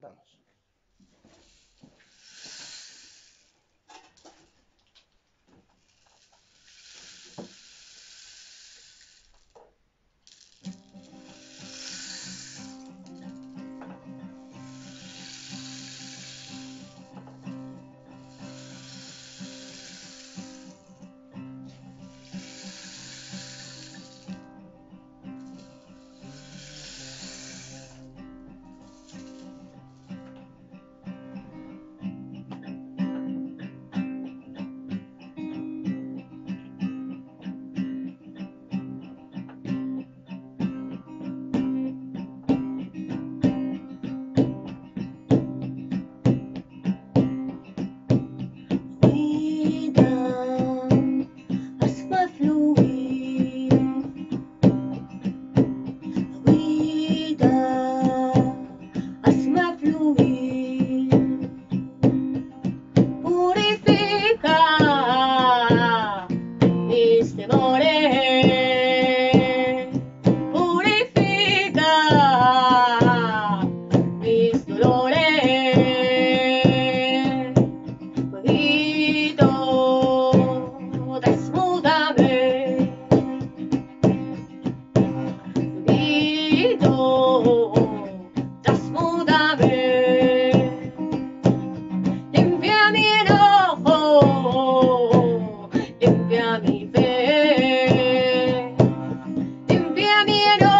Vamos. camino.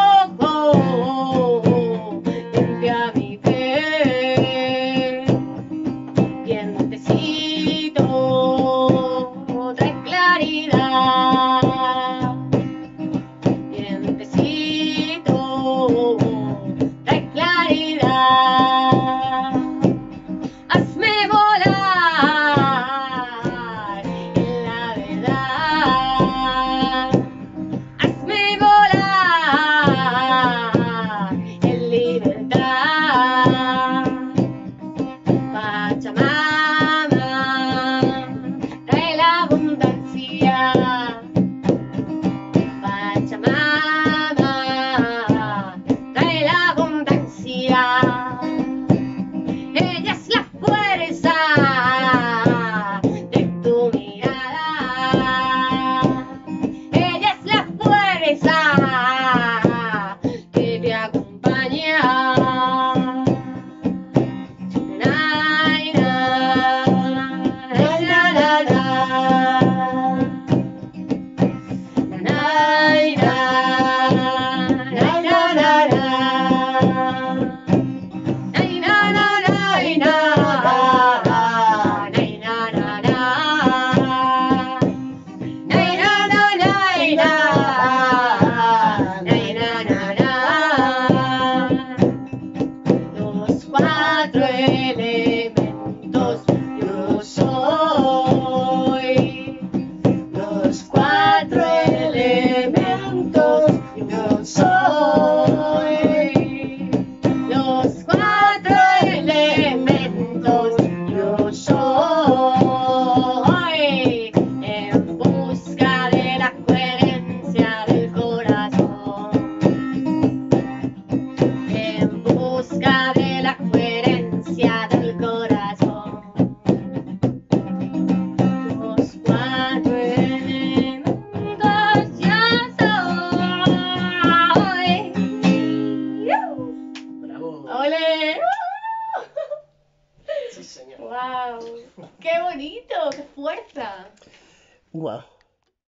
¡Wow! ¡Qué bonito! ¡Qué fuerza! Wow.